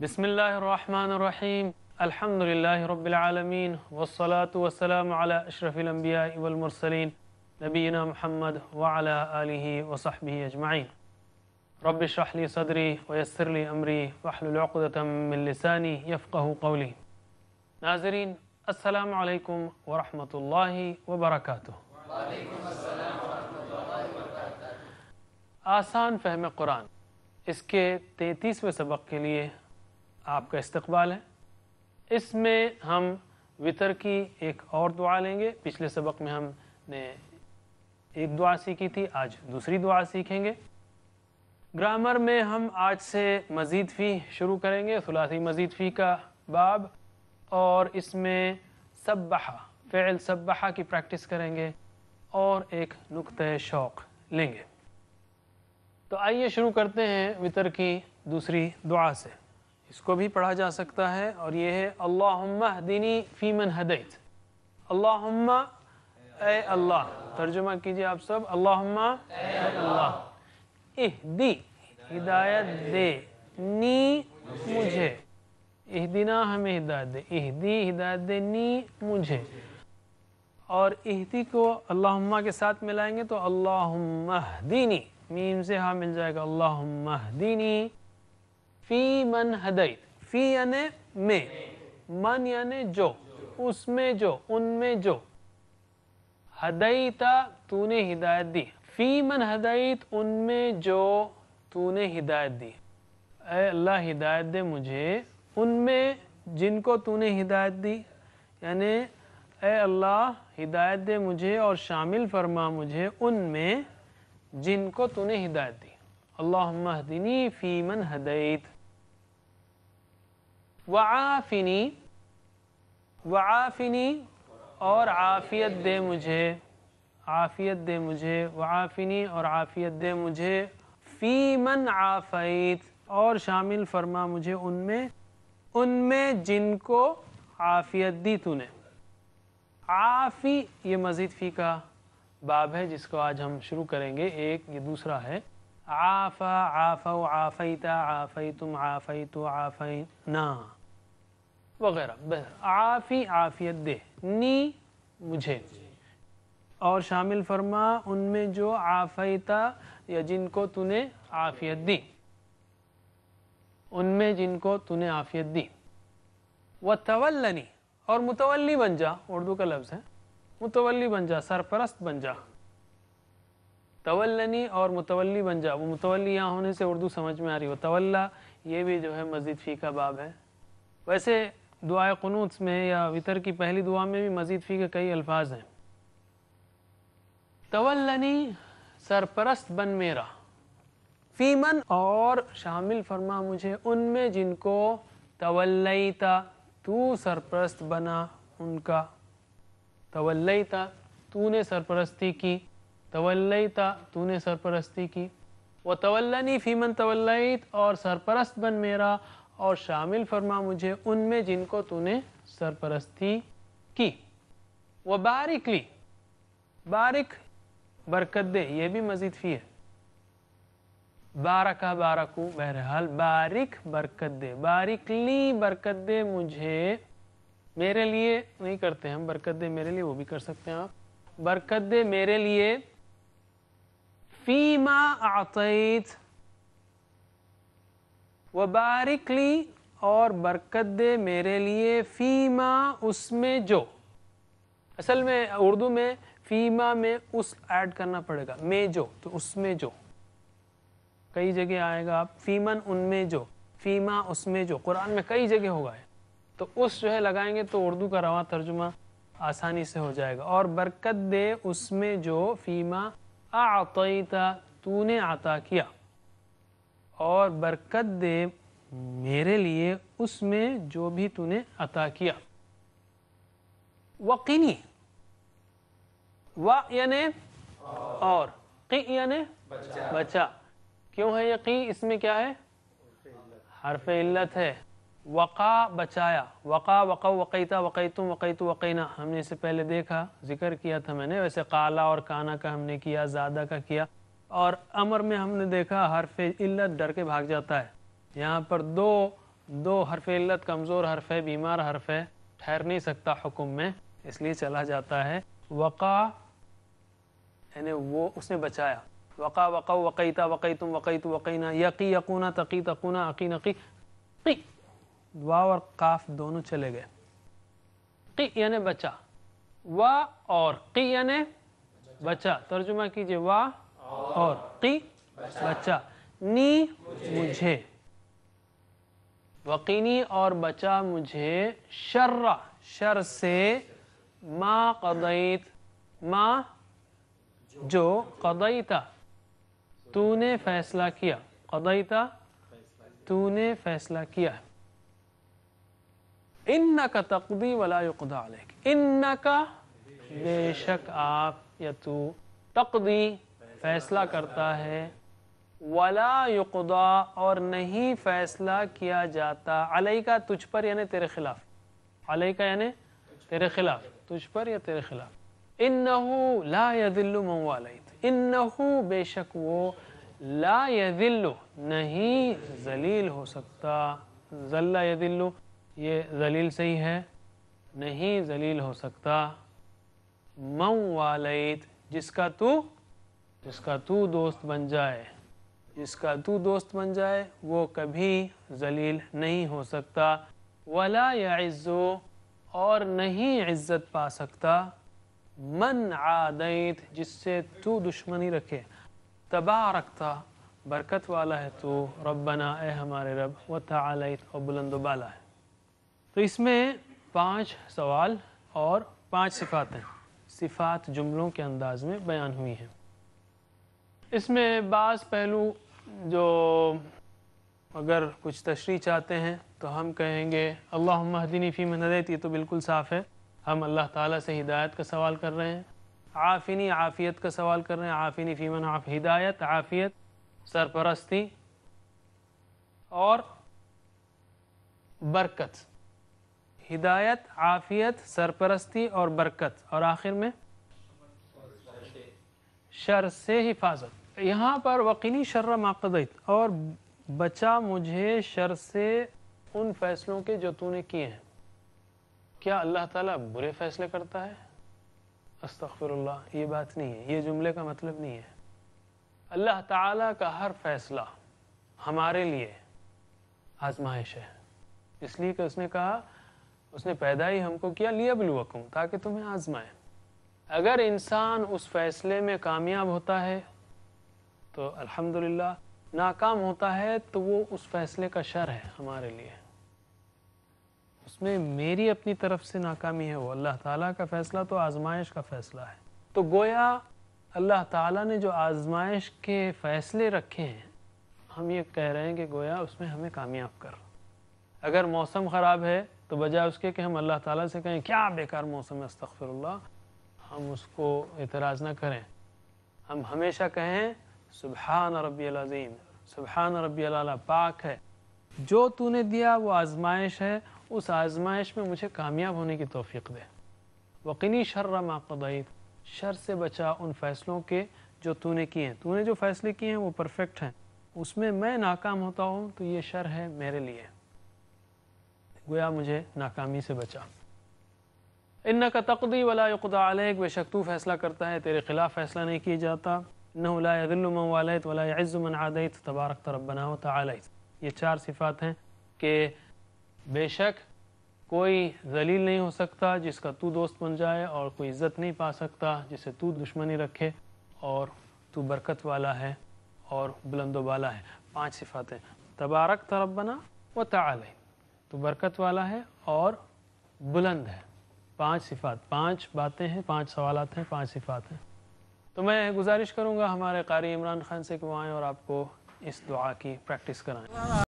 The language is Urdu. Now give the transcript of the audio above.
بسم الله الرحمن الرحيم. الحمد لله رب العالمين والصلاة والسلام على أشرف الأنبياء والمرسلين نبينا محمد وعلى آله وصحبه أجمعين. رب اشرح لي صدري ويسر لي أمري واحلل عقدة من لساني يفقه قولي. ناظرين السلام عليكم ورحمة الله وبركاته. آسان فہم قرآن۔ اس کے تینتیسویں سبق کے لیے آپ کا استقبال ہے۔ اس میں ہم وطر کی ایک اور دعا لیں گے۔ پچھلے سبق میں ہم نے ایک دعا سیکھی تھی، آج دوسری دعا سیکھیں گے۔ گرامر میں ہم آج سے مزید فی شروع کریں گے، ثلاثی مزید فی کا باب۔ اور اس میں سبحہ فعل سبحہ کی پریکٹس کریں گے اور ایک نقطۂ شوق لیں گے۔ تو آئیے شروع کرتے ہیں وطر کی دوسری دعا سے۔ اس کو بھی پڑھا جا سکتا ہے اور یہ ہے، اللہم اہدنی فی من ہدیت اللہم اے اللہ۔ ترجمہ کیجیے آپ سب۔ اللہم اے اللہ۔ اہدی ہدایت دے۔ نی مجھے۔ اہدنا ہمیں ہدایت دے۔ اہدی ہدایت دے۔ نی مجھے۔ اور اہدی کو اللہم کے ساتھ ملائیں گے تو اللہم اہدینی، میم سے ہاں مل جائے گا اللہم اہدینی فی من ہدیت، فی یعنی میں، من یعنی جو، اس میں جو، ان میں جو۔ ہدیتا تو نے ہدایت دی، فی من ہدیت، ان میں جو تو نے ہدایت دی۔ اے اللہ ہدایت دے مجھے، ان میں جن کو تو نے ہدایت دی یعنی اے اللہ، ہدایت دے مجھے اور شامل فرما مجھے ان میں جن کو تو نے ہدایت دی۔ اللہم اہدنی فی من ہدیت۔ وعافنی وعافنی اور عافیت دے مجھے۔ عافیت دے مجھے، وعافنی اور عافیت دے مجھے۔ فی من عافیت اور شامل فرما مجھے ان میں ان میں جن کو عافیت دی تو نے۔ عافی یہ مزید فی کا باب ہے جس کو آج ہم شروع کریں گے۔ ایک یہ دوسرا ہے۔ عافا عافو عافیتا عافیتم عافیتو عافینا وغیرہ۔ عافی، عافیت دے نی، مجھے۔ اور شامل فرما، ان میں جو عافیتا یا جن کو تو نے عافیت دی۔ ان میں جن کو تو نے عافیت دی۔ وَتَوَلَّنِ اور متولی بن جا اردو کا لفظ ہے، متولی بن جا سرپرست بن جا تولنی اور متولی بن جا وہ متولی یہاں ہونے سے اردو سمجھ میں آ رہی وہ تولا، یہ بھی جو ہے مزید فی کا باب ہے۔ ویسے دعائے قنوت میں یا وطر کی پہلی دعا میں بھی مزید فی کے کئی الفاظ ہیں۔ تولنی سرپرست بن میرا۔ فیمن اور شامل فرما مجھے، ان میں جن کو تولیتا تو سرپرست بنا ان کا۔ تولیتا، تو نے سرپرستی کی۔ تولیتا، تو نے سرپرستی کی۔ وہ تولنی فیمن تولیت، اور سرپرست بن میرا۔ اور شامل فرما مجھے ان میں جن کو تو نے سرپرستی کی۔ وہ بارک لی۔ بارک، برکت دے۔ یہ بھی مزید فی ہے۔ بارکا بارکو بہرحال بارک برکت دے بارک لی برکت دے مجھے۔ میرے لیے نہیں کرتے ہم، برکت دے میرے لیے، وہ بھی کر سکتے ہیں آپ۔ برکت دے میرے لیے۔ فیما اعطیت۔ وبارک لی اور برکت دے میرے لیے۔ فیما اس میں جو۔ اصل میں اردو میں فیما میں اس ایڈ کرنا پڑے گا، میں جو، تو اس میں جو۔ کئی جگہ آئے گا آپ، فیمن ان میں جو، فیما اس میں جو، قرآن میں کئی جگہ ہوگا ہے تو اس جو ہے لگائیں گے تو اردو کا رواں ترجمہ آسانی سے ہو جائے گا۔ اور برکت دے اس میں جو، فیما اعطیتا تو نے عطا کیا۔ اور برکت دے میرے لیے اس میں جو بھی تو نے عطا کیا۔ وقینی و یعنی اور، قی یعنی بچا۔ کیوں ہے یہ قی اس میں کیا ہے؟ حرف علت ہے۔ وقا بچایا۔ وقا وقا وقیتا، وقیتم، وقیتو، وقینا۔ ہم نے اس سے پہلے دیکھا، ذکر کیا تھا میں نے، ویسے قالا اور کانا کا ہم نے کیا، زادہ کا کیا۔ اور امر میں ہم نے دیکھا حرف علت ڈر کے بھاگ جاتا ہے۔ یہاں پر دو دو حرف علت کمزور حرف ہے، بیمار حرف ہے۔ ٹھہر نہیں سکتا حکم میں، اس لیے چلا جاتا ہے۔ وقع یعنی وہ، اس نے بچایا۔ وقا وقع وقیتا وقیتم وقیت وقینا یقی یقونا تقی تقونا عقی نقی. قی. واو اور قاف دونوں چلے گئے. قی یعنی بچا وا اور قی یعنی بچا ترجمہ کیجیے وا اور قی بچا نی مجھے. وقینی اور بچا مجھے. شر. شر سے ما قضیت. ما جو قضیتا. تو نے فیصلہ کیا۔ قضیتا تو نے فیصلہ کیا انکا تقضی ولا یقضا علیک انکا بے شک آپ یا تو تقضی فیصلہ کرتا ہے۔ ولا یقضا اور نہیں فیصلہ کیا جاتا۔ علیہ کا تجھ پر یعنی تیرے خلاف۔ علیہ کا یعنی تیرے خلاف۔ تجھ پر یا تیرے خلاف۔ انہو لا یذل من والیت انہو بے شک وہ لا یذل نہیں ذلیل ہو سکتا۔ ذل یذل، یہ ذلیل صحیح ہے۔ نہیں ذلیل ہو سکتا۔ من والیت، جس کا تو، جس کا تو دوست بن جائے۔ جس کا تو دوست بن جائے، وہ کبھی ذلیل نہیں ہو سکتا۔ ولا یعزو، اور نہیں عزت پا سکتا۔ من عادیت جس سے تو دشمنی رکھے تبارکتا برکت والا ہے تو، ربنا اے ہمارے رب، و تعالیت اور بلند و بالا ہے۔ تو اس میں پانچ سوال اور پانچ صفات ہیں صفات جملوں کے انداز میں بیان ہوئی ہیں۔ اس میں بعض پہلو جو اگر کچھ تشریح چاہتے ہیں تو ہم کہیں گے، اللہم اہدنی فی من ہدیت، یہ تو بالکل صاف ہے۔ ہم اللہ تعالیٰ سے ہدایت کا سوال کر رہے ہیں۔ عافنی عافیت کا سوال کر رہے ہیں۔ عافنی فی من عاف ہدایت، عافیت، سرپرستی اور برکت۔ ہدایت، عافیت، سرپرستی اور برکت۔ اور آخر میں شر سے حفاظت۔ یہاں پر وقینی شر ماقدیت اور بچا مجھے شر سے ان فیصلوں کے جو تو نے کیے ہیں۔ کیا اللہ تعالیٰ برے فیصلے کرتا ہے؟ استغفر اللہ یہ بات نہیں ہے۔ یہ جملے کا مطلب نہیں ہے۔ اللہ تعالیٰ کا ہر فیصلہ ہمارے لیے آزمائش ہے۔ اس لیے کہ اس نے کہا، اس نے پیدا ہی ہم کو کیا لیا بلوکم تاکہ تمہیں آزمائے۔ اگر انسان اس فیصلے میں کامیاب ہوتا ہے، تو الحمدللہ، ناکام ہوتا ہے، تو وہ اس فیصلے کا شر ہے ہمارے لیے۔ اس میں میری اپنی طرف سے ناکامی ہے، وہ اللہ تعالیٰ کا فیصلہ تو آزمائش کا فیصلہ ہے۔ تو گویا اللہ تعالیٰ نے جو آزمائش کے فیصلے رکھے ہیں، ہم یہ کہہ رہے ہیں کہ گویا اس میں ہمیں کامیاب کر۔ اگر موسم خراب ہے تو بجائے اس کے کہ ہم اللہ تعالیٰ سے کہیں، کیا بیکار موسم ہے استغفر اللہ ہم اس کو اعتراض نہ کریں۔ ہم ہمیشہ کہیں، سبحان ربی العظیم، سبحان ربی اللہ پاک ہے۔ جو تو نے دیا وہ آزمائش ہے اس آزمائش میں مجھے کامیاب ہونے کی توفیق دے۔ وقینی شر ما قضیت شر سے بچا ان فیصلوں کے جو تو نے کیے ہیں۔ تو نے جو فیصلے کیے ہیں وہ پرفیکٹ ہیں۔ اس میں میں ناکام ہوتا ہوں تو یہ شر ہے میرے لیے۔ گویا مجھے ناکامی سے بچا۔ انکا تقضی ولا یقضا علیک بے شک تو فیصلہ کرتا ہے، تیرے خلاف فیصلہ نہیں کیا جاتا۔ انہو لا یذل من والیت ولا یعز من عادیت تبارک ربنا و تعالیت یہ چار صفات ہیں کہ بے شک کوئی ذلیل نہیں ہو سکتا جس کا تو دوست بن جائے اور کوئی عزت نہیں پا سکتا جسے تو دشمنی رکھے اور تو برکت والا ہے اور بلند و بالا ہے۔ پانچ صفاتیں۔ تبارک ربنا و تعالی۔ تو برکت والا ہے اور بلند ہے۔ پانچ صفات۔ پانچ باتیں ہیں، پانچ سوالات ہیں، پانچ صفات ہیں۔ تو میں گزارش کروں گا ہمارے قاری عمران خان سے کہ وہ آئیں اور آپ کو اس دعا کی پریکٹس کرائیں۔